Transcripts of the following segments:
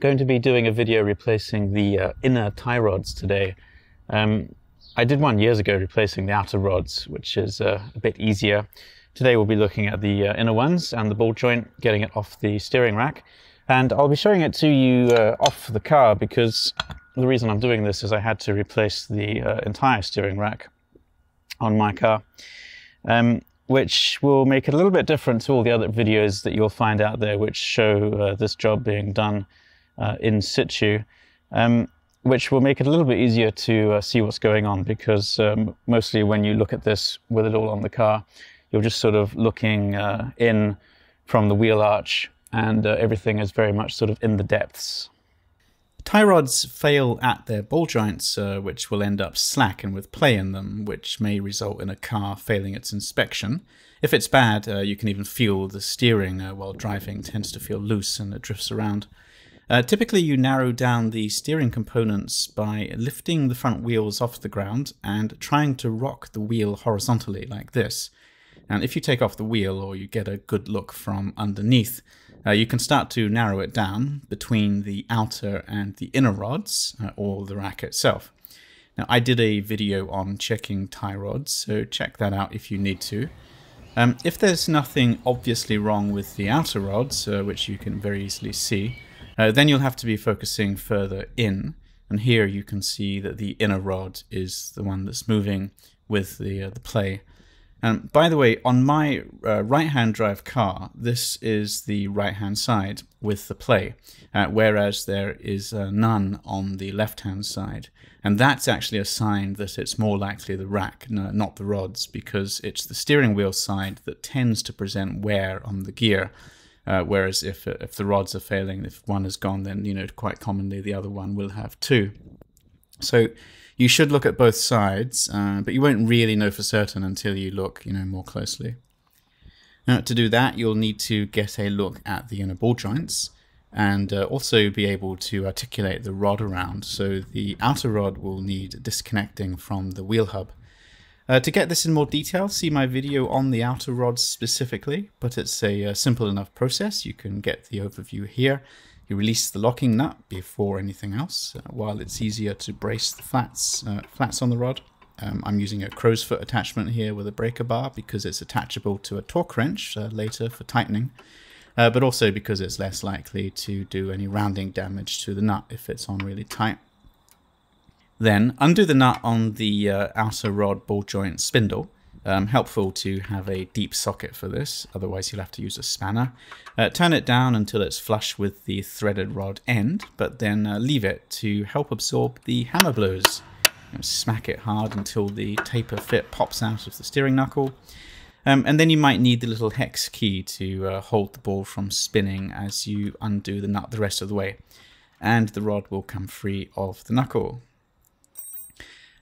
going to be doing a video replacing the uh, inner tie rods today. Um, I did one years ago replacing the outer rods, which is uh, a bit easier. Today we'll be looking at the uh, inner ones and the ball joint, getting it off the steering rack. And I'll be showing it to you uh, off the car because the reason I'm doing this is I had to replace the uh, entire steering rack on my car. Um, which will make it a little bit different to all the other videos that you'll find out there which show uh, this job being done uh, in situ, um, which will make it a little bit easier to uh, see what's going on because um, mostly when you look at this with it all on the car, you're just sort of looking uh, in from the wheel arch and uh, everything is very much sort of in the depths. Tie rods fail at their ball joints, uh, which will end up slack and with play in them, which may result in a car failing its inspection. If it's bad, uh, you can even feel the steering while driving tends to feel loose and it drifts around. Uh, typically, you narrow down the steering components by lifting the front wheels off the ground and trying to rock the wheel horizontally like this. And if you take off the wheel or you get a good look from underneath, uh, you can start to narrow it down between the outer and the inner rods uh, or the rack itself. Now, I did a video on checking tie rods, so check that out if you need to. Um, if there's nothing obviously wrong with the outer rods, uh, which you can very easily see, uh, then you'll have to be focusing further in. And here you can see that the inner rod is the one that's moving with the, uh, the play. And by the way, on my uh, right-hand drive car, this is the right-hand side with the play, uh, whereas there is uh, none on the left-hand side. And that's actually a sign that it's more likely the rack, not the rods, because it's the steering wheel side that tends to present wear on the gear. Uh, whereas if if the rods are failing, if one is gone, then you know quite commonly the other one will have two. So you should look at both sides, uh, but you won't really know for certain until you look, you know, more closely. Now, to do that, you'll need to get a look at the inner ball joints and uh, also be able to articulate the rod around. So the outer rod will need disconnecting from the wheel hub. Uh, to get this in more detail, see my video on the outer rods specifically, but it's a, a uh, simple enough process. You can get the overview here. You release the locking nut before anything else, uh, while it's easier to brace the flats, uh, flats on the rod. Um, I'm using a crow's foot attachment here with a breaker bar because it's attachable to a torque wrench uh, later for tightening, uh, but also because it's less likely to do any rounding damage to the nut if it's on really tight. Then undo the nut on the uh, outer rod ball joint spindle. Um, helpful to have a deep socket for this, otherwise you'll have to use a spanner. Uh, turn it down until it's flush with the threaded rod end, but then uh, leave it to help absorb the hammer blows. You know, smack it hard until the taper fit pops out of the steering knuckle. Um, and then you might need the little hex key to uh, hold the ball from spinning as you undo the nut the rest of the way. And the rod will come free of the knuckle.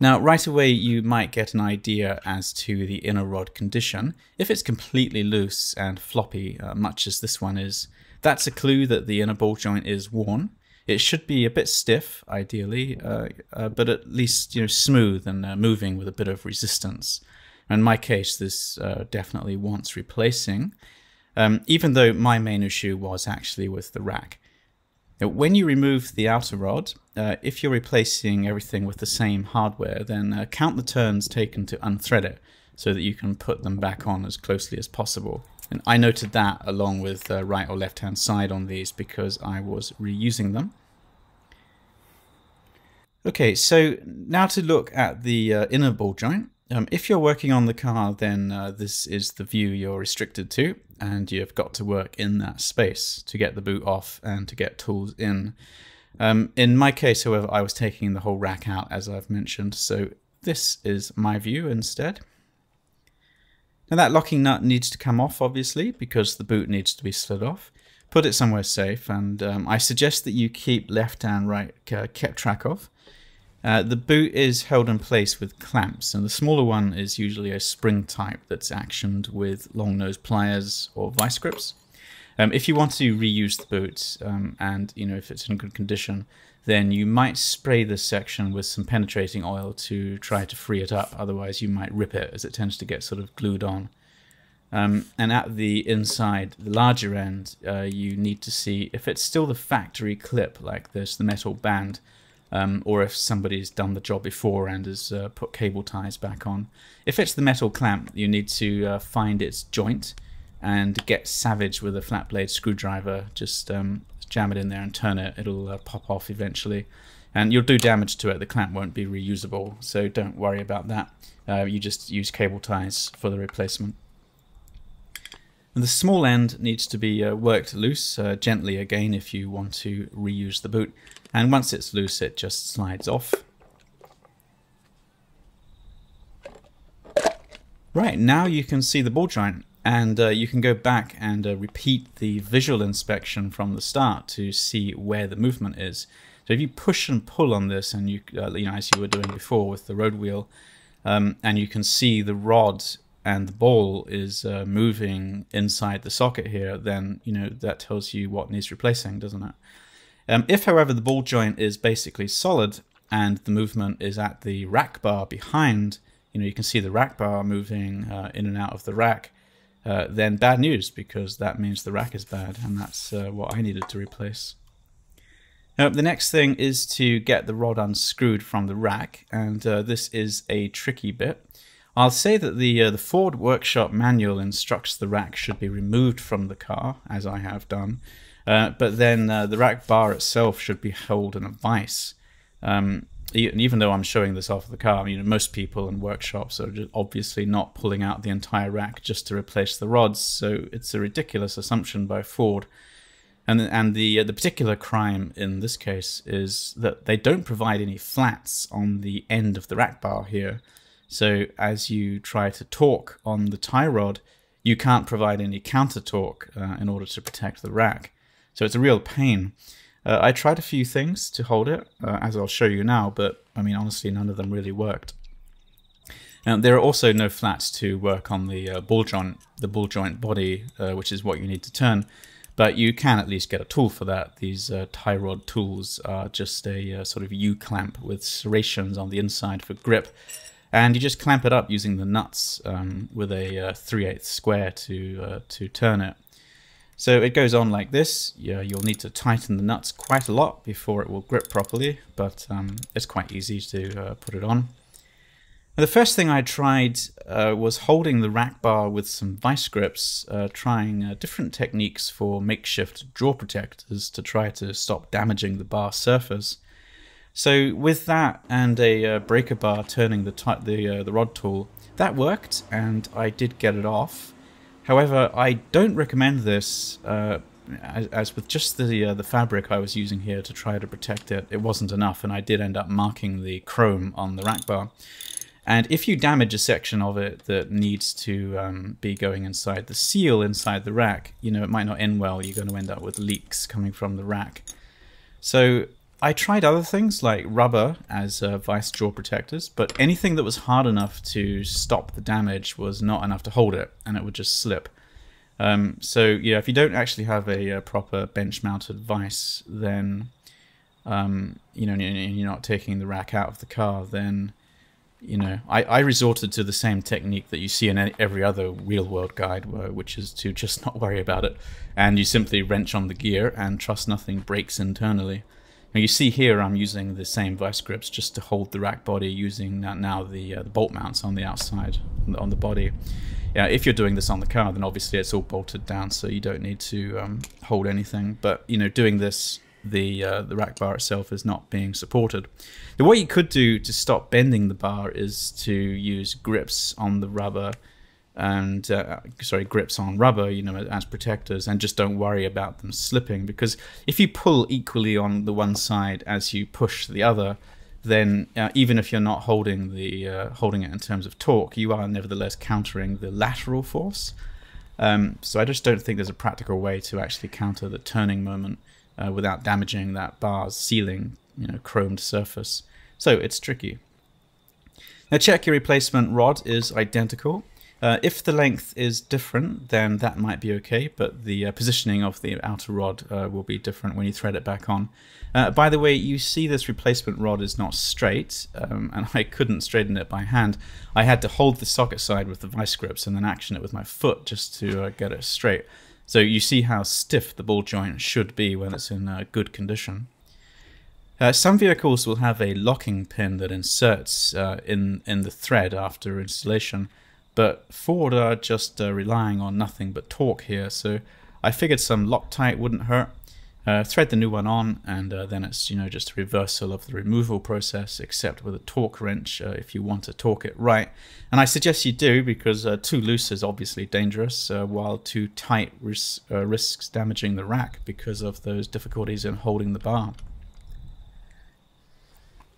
Now, right away, you might get an idea as to the inner rod condition. If it's completely loose and floppy, uh, much as this one is, that's a clue that the inner ball joint is worn. It should be a bit stiff, ideally, uh, uh, but at least you know smooth and uh, moving with a bit of resistance. In my case, this uh, definitely wants replacing, um, even though my main issue was actually with the rack. Now, when you remove the outer rod, uh, if you're replacing everything with the same hardware, then uh, count the turns taken to unthread it so that you can put them back on as closely as possible. And I noted that along with the right or left hand side on these because I was reusing them. Okay, so now to look at the uh, inner ball joint. Um, if you're working on the car, then uh, this is the view you're restricted to, and you've got to work in that space to get the boot off and to get tools in. Um, in my case, however, I was taking the whole rack out, as I've mentioned, so this is my view instead. Now that locking nut needs to come off, obviously, because the boot needs to be slid off. Put it somewhere safe, and um, I suggest that you keep left and right uh, kept track of. Uh, the boot is held in place with clamps, and the smaller one is usually a spring type that's actioned with long nose pliers or vice grips. Um, if you want to reuse the boot, um, and you know if it's in good condition, then you might spray this section with some penetrating oil to try to free it up. Otherwise, you might rip it as it tends to get sort of glued on. Um, and at the inside, the larger end, uh, you need to see if it's still the factory clip, like this, the metal band, um, or if somebody's done the job before and has uh, put cable ties back on. If it's the metal clamp, you need to uh, find its joint and get savage with a flat blade screwdriver. Just um, jam it in there and turn it. It'll uh, pop off eventually. And you'll do damage to it. The clamp won't be reusable, so don't worry about that. Uh, you just use cable ties for the replacement. And the small end needs to be uh, worked loose, uh, gently again if you want to reuse the boot. And once it's loose, it just slides off. Right, now you can see the ball joint and uh, you can go back and uh, repeat the visual inspection from the start to see where the movement is. So if you push and pull on this, and you, uh, you know, as you were doing before with the road wheel, um, and you can see the rod and the ball is uh, moving inside the socket here, then you know that tells you what needs replacing, doesn't it? Um, if, however, the ball joint is basically solid and the movement is at the rack bar behind, you know, you can see the rack bar moving uh, in and out of the rack, uh, then bad news because that means the rack is bad, and that's uh, what I needed to replace. Now, the next thing is to get the rod unscrewed from the rack, and uh, this is a tricky bit. I'll say that the uh, the Ford Workshop manual instructs the rack should be removed from the car, as I have done, uh, but then uh, the rack bar itself should be held in a vise. Um, even though I'm showing this off of the car, I mean, most people in workshops are obviously not pulling out the entire rack just to replace the rods, so it's a ridiculous assumption by Ford. And and the uh, the particular crime in this case is that they don't provide any flats on the end of the rack bar here. So as you try to torque on the tie rod, you can't provide any counter torque uh, in order to protect the rack. So it's a real pain. Uh, I tried a few things to hold it, uh, as I'll show you now, but I mean, honestly, none of them really worked. There are also no flats to work on the uh, ball joint, the ball joint body, uh, which is what you need to turn. But you can at least get a tool for that. These uh, tie rod tools are just a sort of U-clamp with serrations on the inside for grip. And you just clamp it up using the nuts um, with a 3 8 square to, to turn it. So it goes on like this. Yeah, you'll need to tighten the nuts quite a lot before it will grip properly, but um, it's quite easy to uh, put it on. Now, the first thing I tried uh, was holding the rack bar with some vice grips, uh, trying uh, different techniques for makeshift jaw protectors to try to stop damaging the bar surface. So with that and a uh, breaker bar turning the, the, uh, the rod tool, that worked and I did get it off. However, I don't recommend this uh, as, as, with just the uh, the fabric I was using here to try to protect it. It wasn't enough, and I did end up marking the chrome on the rack bar. And if you damage a section of it that needs to um, be going inside the seal inside the rack, you know, it might not end well. You're going to end up with leaks coming from the rack. So I tried other things like rubber as uh, vice jaw protectors, but anything that was hard enough to stop the damage was not enough to hold it, and it would just slip. Um, so yeah, if you don't actually have a, a proper bench-mounted vice, then um, you know you're not taking the rack out of the car. Then you know I, I resorted to the same technique that you see in every other real-world guide, which is to just not worry about it, and you simply wrench on the gear and trust nothing breaks internally. Now you see here I'm using the same vice grips just to hold the rack body using now the, uh, the bolt mounts on the outside on the body. Yeah, if you're doing this on the car, then obviously it's all bolted down, so you don't need to um, hold anything. But you know, doing this, the uh, the rack bar itself is not being supported. The way you could do to stop bending the bar is to use grips on the rubber and uh, sorry grips on rubber you know as protectors and just don't worry about them slipping because if you pull equally on the one side as you push the other then uh, even if you're not holding the uh, holding it in terms of torque you are nevertheless countering the lateral force. Um, so I just don't think there's a practical way to actually counter the turning moment uh, without damaging that bar's sealing you know chromed surface. So it's tricky. Now check your replacement rod is identical Uh, if the length is different, then that might be okay, but the uh, positioning of the outer rod uh, will be different when you thread it back on. Uh, by the way, you see this replacement rod is not straight, um, and I couldn't straighten it by hand. I had to hold the socket side with the vice grips and then action it with my foot just to uh, get it straight. So you see how stiff the ball joint should be when it's in uh, good condition. Uh, some vehicles will have a locking pin that inserts uh, in in the thread after installation, but Ford are just uh, relying on nothing but torque here, so I figured some Loctite wouldn't hurt. Uh, thread the new one on, and uh, then it's you know just a reversal of the removal process, except with a torque wrench uh, if you want to torque it right. And I suggest you do because uh, too loose is obviously dangerous, uh, while too tight ris risks damaging the rack because of those difficulties in holding the bar.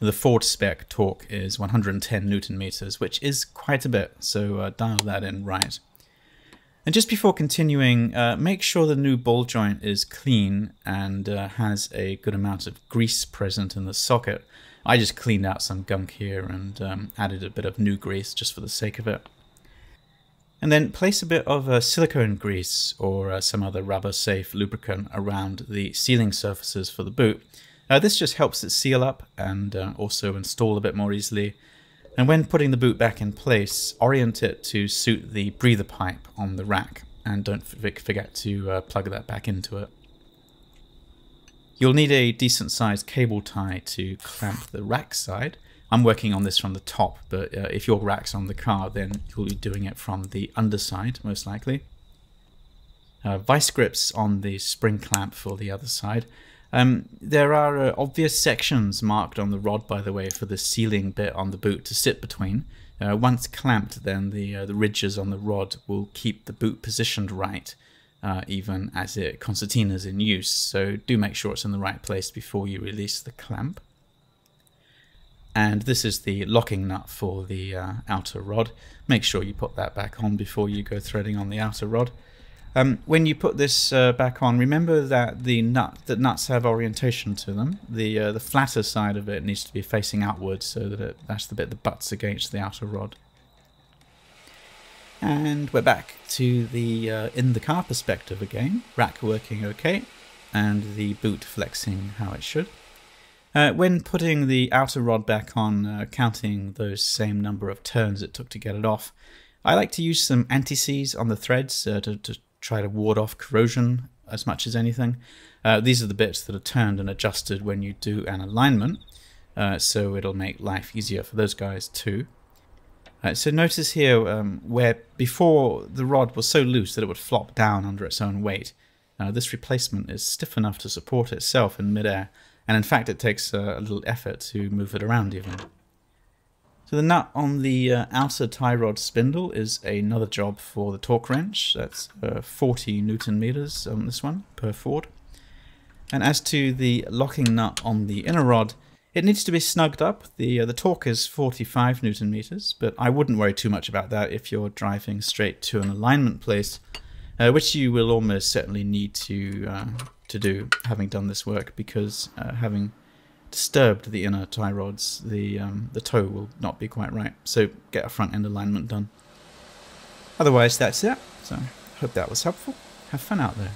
The Ford spec torque is 110 newton meters, which is quite a bit, so uh, dial that in right. And just before continuing, uh, make sure the new ball joint is clean and uh, has a good amount of grease present in the socket. I just cleaned out some gunk here and um, added a bit of new grease just for the sake of it. And then place a bit of uh, silicone grease or uh, some other rubber safe lubricant around the sealing surfaces for the boot uh, this just helps it seal up and uh, also install a bit more easily. And when putting the boot back in place, orient it to suit the breather pipe on the rack and don't forget to uh, plug that back into it. You'll need a decent sized cable tie to clamp the rack side. I'm working on this from the top, but uh, if your rack's on the car, then you'll be doing it from the underside, most likely. Uh, vice grips on the spring clamp for the other side. Um, there are uh, obvious sections marked on the rod, by the way, for the sealing bit on the boot to sit between. Uh, once clamped, then the uh, the ridges on the rod will keep the boot positioned right, uh, even as it concertina is in use. So do make sure it's in the right place before you release the clamp. And this is the locking nut for the uh, outer rod. Make sure you put that back on before you go threading on the outer rod. Um, when you put this uh, back on, remember that the nut that nuts have orientation to them. The uh, the flatter side of it needs to be facing outwards so that it, that's the bit that butts against the outer rod. And we're back to the uh, in the car perspective again. Rack working okay, and the boot flexing how it should. Uh, when putting the outer rod back on, uh, counting those same number of turns it took to get it off, I like to use some anti-seize on the threads uh, to, to try to ward off corrosion as much as anything. Uh, these are the bits that are turned and adjusted when you do an alignment, uh, so it'll make life easier for those guys too. Uh, so notice here um, where before the rod was so loose that it would flop down under its own weight. Uh, this replacement is stiff enough to support itself in midair, and in fact it takes uh, a little effort to move it around even. So the nut on the uh, outer tie rod spindle is another job for the torque wrench. That's uh, 40 newton meters on this one per Ford. And as to the locking nut on the inner rod, it needs to be snugged up. The uh, the torque is 45 newton meters, but I wouldn't worry too much about that if you're driving straight to an alignment place, uh, which you will almost certainly need to uh, to do having done this work because uh, having disturbed the inner tie rods, the um, the toe will not be quite right. So get a front end alignment done. Otherwise, that's it. So hope that was helpful. Have fun out there.